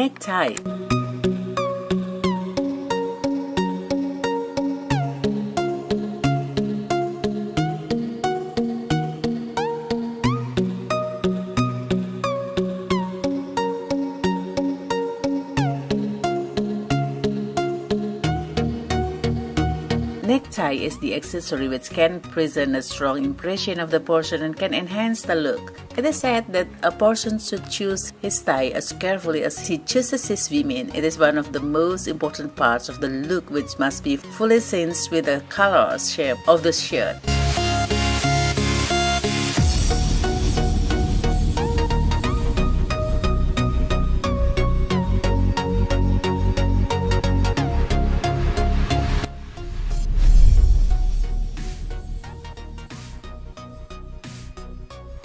Necktie Necktie is the accessory which can present a strong impression of the person and can enhance the look. It is said that a person should choose his tie as carefully as he chooses his women. It is one of the most important parts of the look which must be fully sensed with the color shape of the shirt.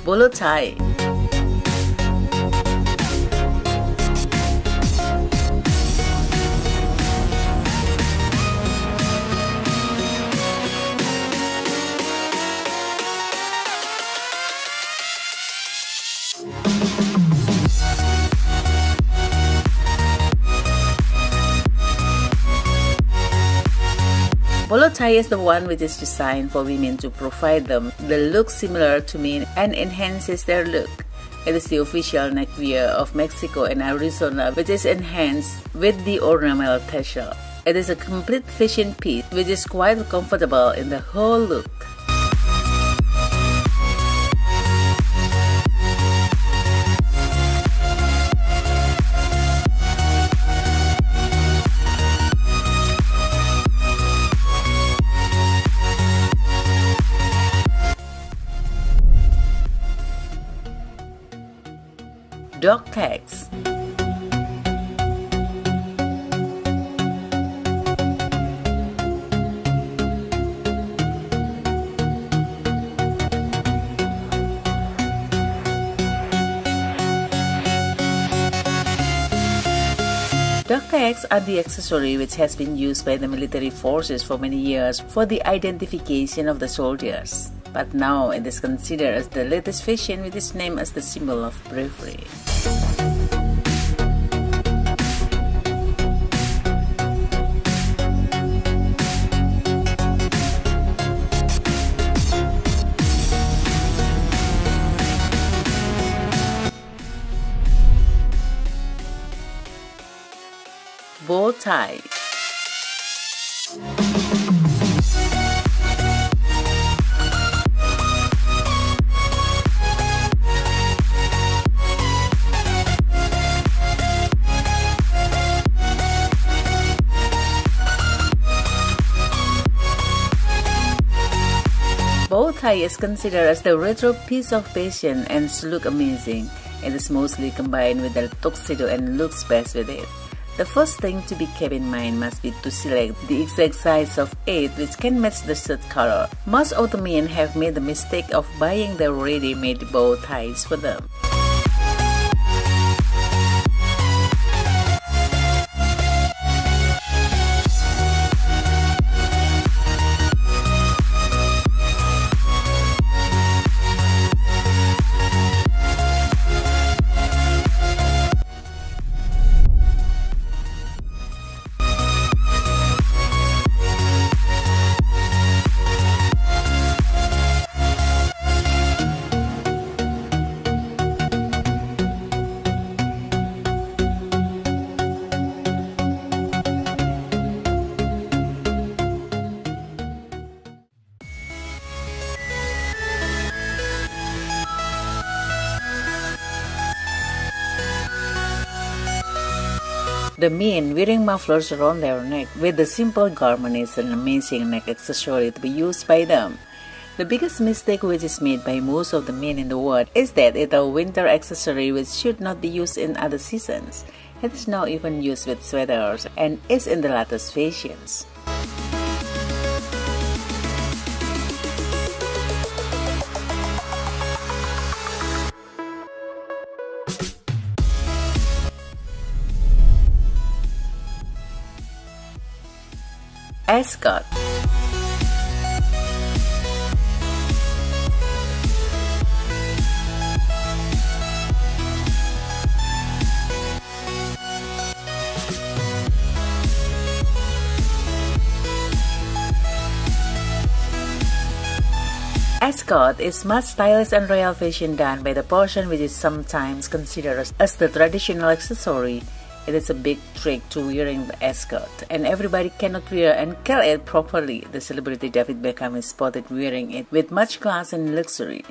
Bolo tie. Tie is the one which is designed for women to provide them the look similar to men and enhances their look. It is the official neckwear of Mexico and Arizona, which is enhanced with the ornamental tassel. It is a complete fashion piece, which is quite comfortable in the whole look. Dog tags. Dog tags are the accessory which has been used by the military forces for many years for the identification of the soldiers but now it is considered as the latest fashion with its name as the symbol of bravery. bow tie Bow tie is considered as the retro piece of fashion and look amazing. It is mostly combined with the tuxedo and looks best with it. The first thing to be kept in mind must be to select the exact size of it which can match the shirt color. Most of the men have made the mistake of buying the ready-made bow ties for them. The men wearing mufflers around their neck with the simple garment is an amazing neck accessory to be used by them. The biggest mistake which is made by most of the men in the world is that it's a winter accessory which should not be used in other seasons. It is now even used with sweaters and is in the latest fashions. Ascot. Ascot is much stylish and royal fashion done by the portion which is sometimes considered as the traditional accessory it is a big trick to wearing the ascot, and everybody cannot wear and carry it properly. The celebrity David Beckham is spotted wearing it with much class and luxury.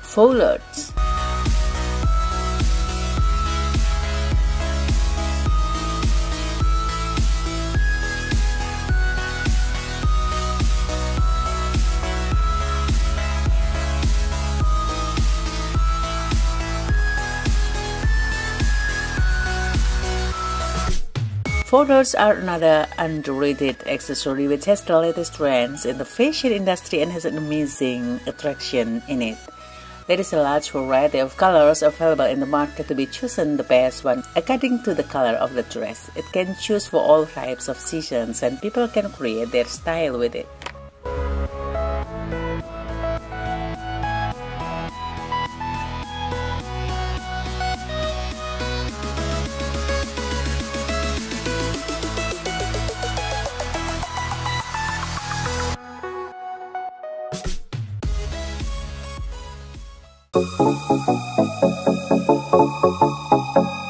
Foulards. Foulards are another underrated accessory which has the latest trends in the fashion industry and has an amazing attraction in it. There is a large variety of colors available in the market to be chosen the best one according to the color of the dress. It can choose for all types of seasons and people can create their style with it. フフフフフフフフフフ。